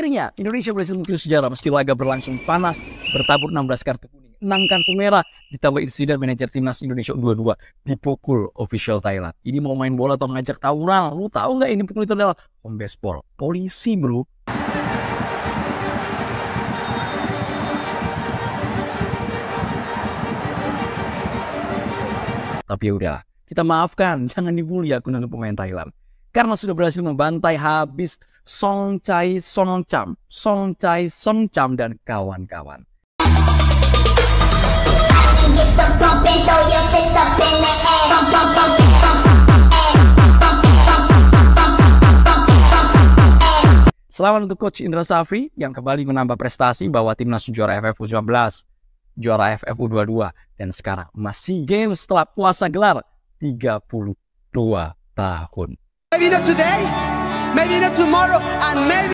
Akhirnya Indonesia berhasil mengukir sejarah meski laga berlangsung panas, bertabur 16 kartu kuning, 6 kartu merah, ditambah insiden manajer timnas Indonesia U22 dipukul official Thailand. Ini mau main bola atau ngajak tawuran? Lu tahu nggak ini pukul itu adalah pembespol, polisi bro. Tapi ya udahlah, kita maafkan, jangan dibully akun akun pemain Thailand. Karena sudah berhasil membantai habis Song Chai Song Cham, Song Chai Song Cham dan kawan-kawan. Selamat untuk Coach Indra Safri yang kembali menambah prestasi bahwa timnas juara FF U19, juara FF U22, dan sekarang masih game setelah puasa gelar 32 tahun. Maybe not today, maybe not tomorrow, and maybe